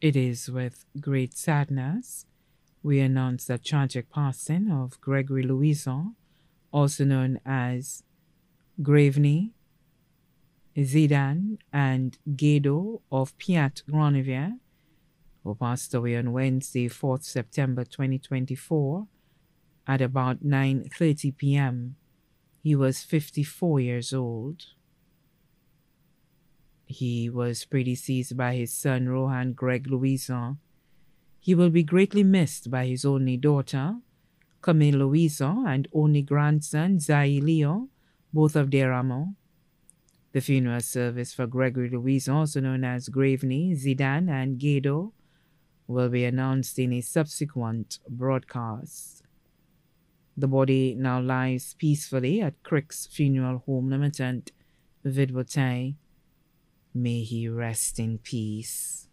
It is with great sadness we announce the tragic passing of Gregory Louison, also known as Graveney, Zidane, and Guido of Piat Granivier, who passed away on Wednesday, 4th September 2024 at about 9:30 p.m. He was 54 years old. He was predeceased by his son Rohan Greg Louison. He will be greatly missed by his only daughter, Camille Louison, and only grandson, Zai Leo, both of Deramo. The funeral service for Gregory Louison, also known as Graveney, Zidane, and Guido, will be announced in a subsequent broadcast. The body now lies peacefully at Crick's Funeral Home Limited, Vidbotai. May he rest in peace.